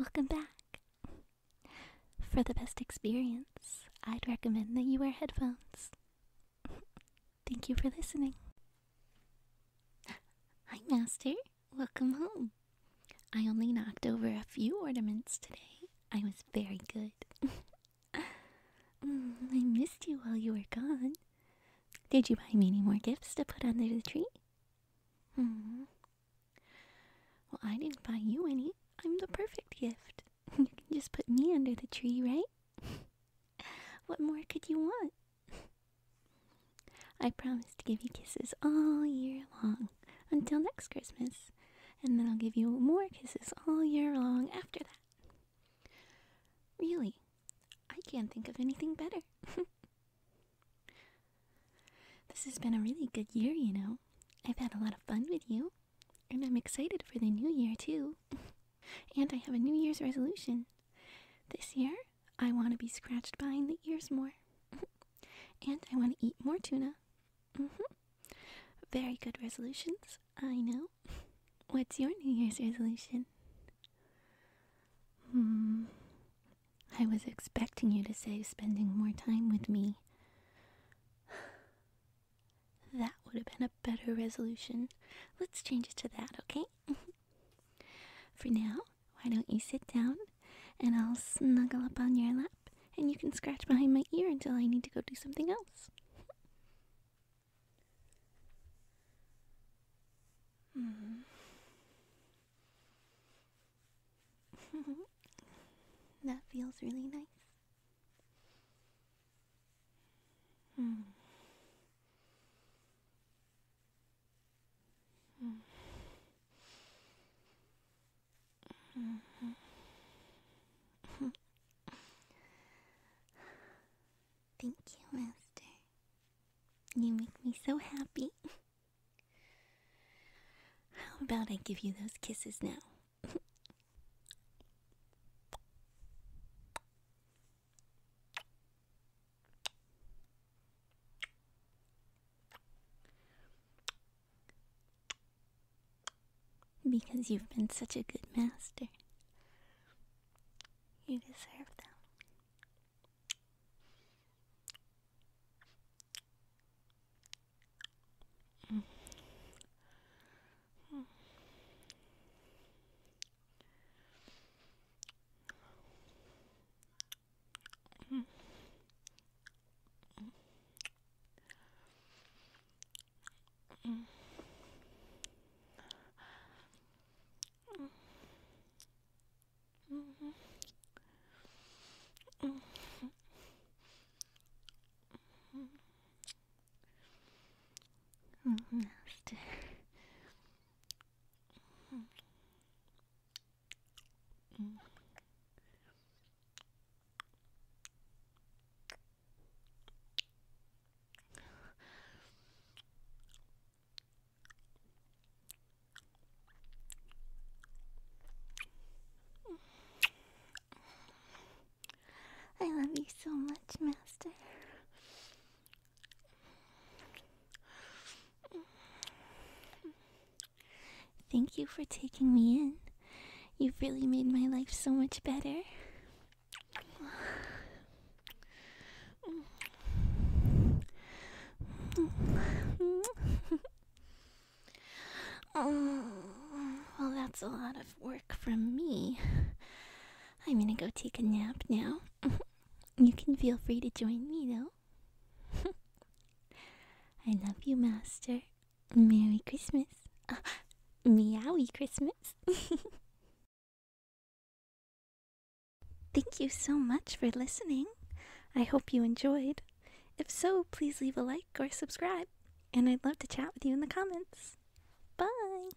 welcome back. For the best experience, I'd recommend that you wear headphones. Thank you for listening. Hi, Master. Welcome home. I only knocked over a few ornaments today. I was very good. Mm, I missed you while you were gone. Did you buy me any more gifts to put under the tree? Hmm. Well, I didn't buy you any. I'm the perfect gift. You can just put me under the tree, right? What more could you want? I promise to give you kisses all year long until next Christmas, and then I'll give you more kisses all year long after that. Really, I can't think of anything better. this has been a really good year, you know. I've had a lot of fun with you, and I'm excited for the new year, too. And I have a New Year's resolution. This year, I want to be scratched behind the ears more. and I want to eat more tuna. hmm Very good resolutions, I know. What's your New Year's resolution? Hmm. I was expecting you to say spending more time with me. That would have been a better resolution. Let's change it to that, okay? For now, why don't you sit down and I'll snuggle up on your lap and you can scratch behind my ear until I need to go do something else. Hmm. that feels really nice. Hmm. Mm-hmm. Thank you, Master. You make me so happy. How about I give you those kisses now? Because you've been such a good master. You deserve them. Mm. I love you so much, Master. Thank you for taking me in. You've really made my life so much better. Oh, well, that's a lot of work from me. I'm gonna go take a nap now. You can feel free to join me, though. I love you, Master. Merry Christmas. Meowy Christmas. Thank you so much for listening. I hope you enjoyed. If so, please leave a like or subscribe, and I'd love to chat with you in the comments. Bye!